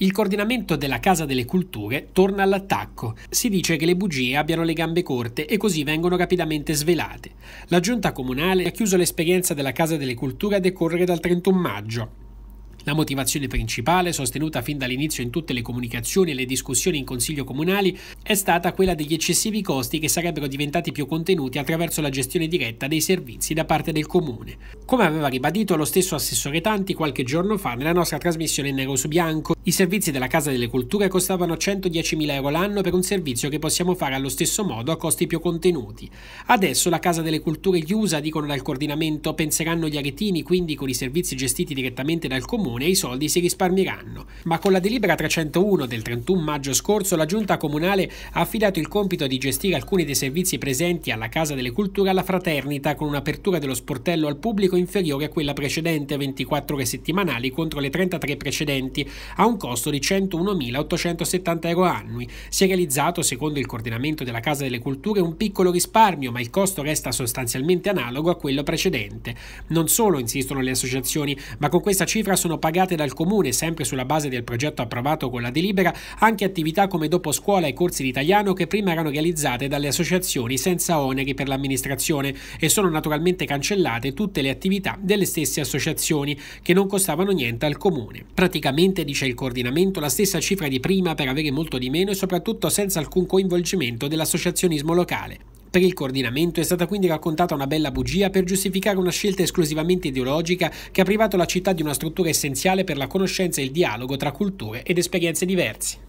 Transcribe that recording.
Il coordinamento della Casa delle Culture torna all'attacco. Si dice che le bugie abbiano le gambe corte e così vengono rapidamente svelate. La giunta comunale ha chiuso l'esperienza della Casa delle Culture a decorrere dal 31 maggio. La motivazione principale, sostenuta fin dall'inizio in tutte le comunicazioni e le discussioni in consiglio comunali, è stata quella degli eccessivi costi che sarebbero diventati più contenuti attraverso la gestione diretta dei servizi da parte del comune. Come aveva ribadito lo stesso assessore Tanti qualche giorno fa nella nostra trasmissione in nero su bianco, i servizi della Casa delle Culture costavano 110.000 euro l'anno per un servizio che possiamo fare allo stesso modo a costi più contenuti. Adesso la Casa delle Culture chiusa, dicono dal coordinamento, penseranno gli aretini, quindi con i servizi gestiti direttamente dal comune comune e i soldi si risparmieranno. Ma con la delibera 301 del 31 maggio scorso la giunta comunale ha affidato il compito di gestire alcuni dei servizi presenti alla Casa delle Culture alla Fraternita con un'apertura dello sportello al pubblico inferiore a quella precedente 24 ore settimanali contro le 33 precedenti a un costo di 101.870 euro annui. Si è realizzato, secondo il coordinamento della Casa delle Culture, un piccolo risparmio, ma il costo resta sostanzialmente analogo a quello precedente. Non solo, insistono le associazioni, ma con questa cifra sono pagate dal comune, sempre sulla base del progetto approvato con la delibera, anche attività come dopo scuola e corsi di italiano che prima erano realizzate dalle associazioni senza oneri per l'amministrazione e sono naturalmente cancellate tutte le attività delle stesse associazioni che non costavano niente al comune. Praticamente, dice il coordinamento, la stessa cifra di prima per avere molto di meno e soprattutto senza alcun coinvolgimento dell'associazionismo locale. Per il coordinamento è stata quindi raccontata una bella bugia per giustificare una scelta esclusivamente ideologica che ha privato la città di una struttura essenziale per la conoscenza e il dialogo tra culture ed esperienze diverse.